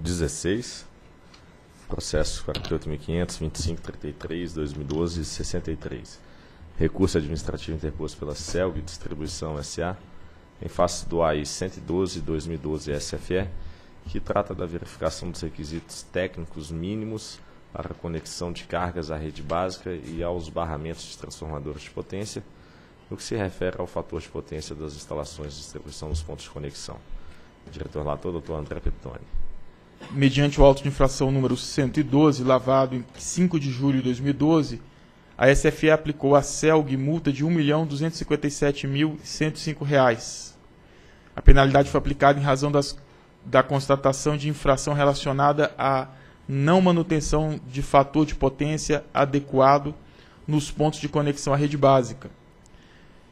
16, processo 48.500, 2012, 63. Recurso administrativo interposto pela CELG Distribuição SA, em face do AI 112-2012 SFE, que trata da verificação dos requisitos técnicos mínimos para conexão de cargas à rede básica e aos barramentos de transformadores de potência, no que se refere ao fator de potência das instalações de distribuição dos pontos de conexão. Diretor relator, doutor André Peptoni. Mediante o auto de infração número 112, lavado em 5 de julho de 2012, a SFE aplicou à CELG multa de R$ 1.257.105. A penalidade foi aplicada em razão das, da constatação de infração relacionada à não manutenção de fator de potência adequado nos pontos de conexão à rede básica,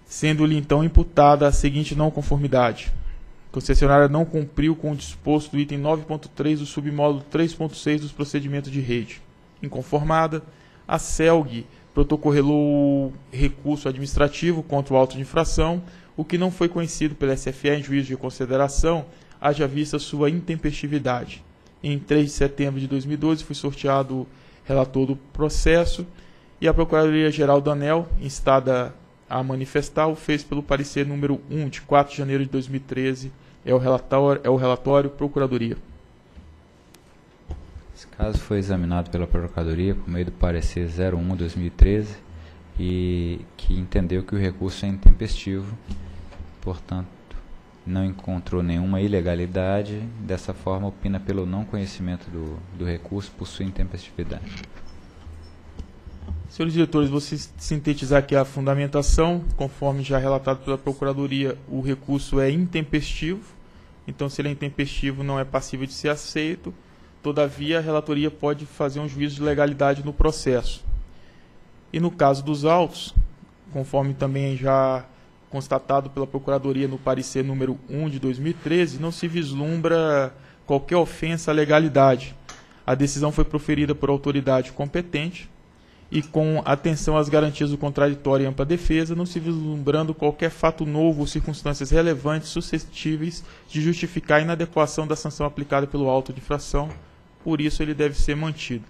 sendo-lhe então imputada a seguinte não conformidade. Concessionária não cumpriu com o disposto do item 9.3 do submódulo 3.6 dos procedimentos de rede. Inconformada, a CELG protocolou recurso administrativo contra o auto de infração, o que não foi conhecido pela SFE em juízo de consideração, haja vista sua intempestividade. Em 3 de setembro de 2012 foi sorteado relator do processo e a Procuradoria-Geral do ANEL, instada a manifestar, o fez pelo parecer número 1 de 4 de janeiro de 2013, é o relatório, é o relatório Procuradoria. Esse caso foi examinado pela Procuradoria por meio do parecer 01-2013 e que entendeu que o recurso é intempestivo, portanto, não encontrou nenhuma ilegalidade, dessa forma opina pelo não conhecimento do, do recurso por sua intempestividade. Senhores diretores, vou sintetizar aqui a fundamentação, conforme já relatado pela Procuradoria, o recurso é intempestivo, então se ele é intempestivo não é passível de ser aceito, Todavia, a relatoria pode fazer um juízo de legalidade no processo. E no caso dos autos, conforme também já constatado pela Procuradoria no parecer número 1 de 2013, não se vislumbra qualquer ofensa à legalidade. A decisão foi proferida por autoridade competente e com atenção às garantias do contraditório e ampla defesa, não se vislumbrando qualquer fato novo ou circunstâncias relevantes suscetíveis de justificar a inadequação da sanção aplicada pelo auto de infração por isso ele deve ser mantido.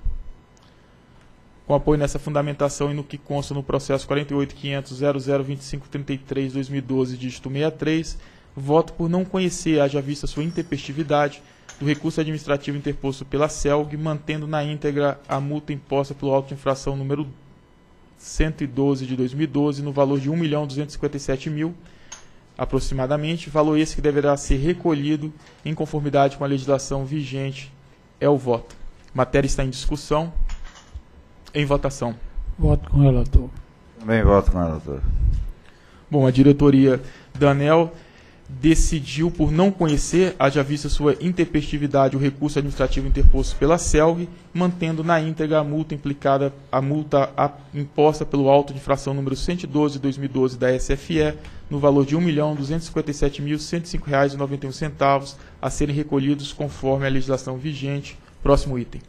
Com apoio nessa fundamentação e no que consta no processo 48.500.002533-2012, dígito 63, voto por não conhecer, haja vista sua intempestividade, do recurso administrativo interposto pela CELG, mantendo na íntegra a multa imposta pelo auto de infração número 112 de 2012, no valor de R$ 1.257.000, aproximadamente, valor esse que deverá ser recolhido em conformidade com a legislação vigente é o voto. A matéria está em discussão. Em votação. Voto com o relator. Também voto com o relator. Bom, a diretoria Danel decidiu por não conhecer, haja vista sua intempestividade, o recurso administrativo interposto pela CELG, mantendo na íntegra a multa implicada, a multa imposta pelo auto de infração número 112 de 2012 da SFE, no valor de R$ 1.257.105,91, a serem recolhidos conforme a legislação vigente. Próximo item.